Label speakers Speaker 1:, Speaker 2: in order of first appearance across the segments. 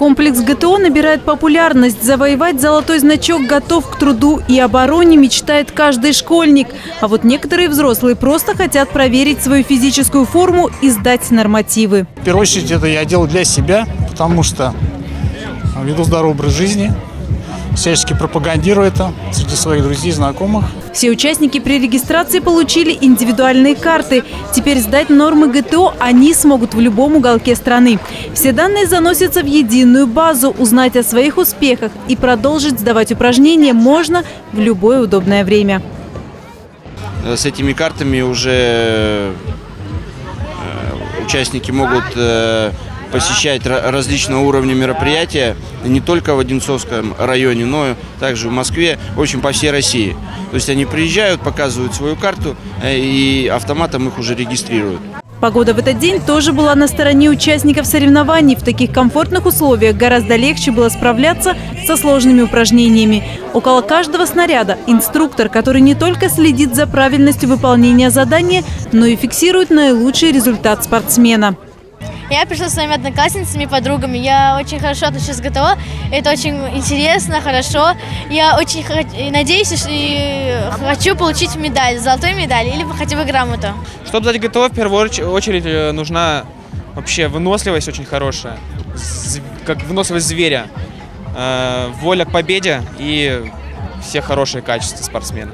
Speaker 1: Комплекс ГТО набирает популярность. Завоевать золотой значок готов к труду и обороне мечтает каждый школьник. А вот некоторые взрослые просто хотят проверить свою физическую форму и сдать нормативы.
Speaker 2: В первую очередь это я делаю для себя, потому что веду здоровый образ жизни, всячески пропагандирую это среди своих друзей, знакомых.
Speaker 1: Все участники при регистрации получили индивидуальные карты. Теперь сдать нормы ГТО они смогут в любом уголке страны. Все данные заносятся в единую базу. Узнать о своих успехах и продолжить сдавать упражнения можно в любое удобное время.
Speaker 3: С этими картами уже э, участники могут э, посещать различного уровня мероприятия не только в Одинцовском районе, но также в Москве, в общем, по всей России. То есть они приезжают, показывают свою карту э, и автоматом их уже регистрируют.
Speaker 1: Погода в этот день тоже была на стороне участников соревнований. В таких комфортных условиях гораздо легче было справляться со сложными упражнениями. Около каждого снаряда инструктор, который не только следит за правильностью выполнения задания, но и фиксирует наилучший результат спортсмена.
Speaker 4: Я пришла с своими одноклассницами, подругами. Я очень хорошо отношусь к ГТО. Это очень интересно, хорошо. Я очень надеюсь и хочу получить медаль, золотую медаль или хотя бы грамоту.
Speaker 5: Чтобы сдать ГТО, в первую очередь э, нужна вообще выносливость очень хорошая, как выносливость зверя, э, воля к победе и все хорошие качества спортсмена.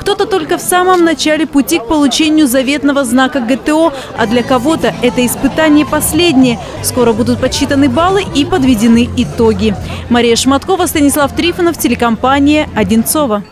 Speaker 1: Кто-то только в самом начале пути к получению заветного знака ГТО, а для кого-то это испытание последнее. Скоро будут подсчитаны баллы и подведены итоги. Мария Шматкова, Станислав Трифонов, телекомпания «Одинцова».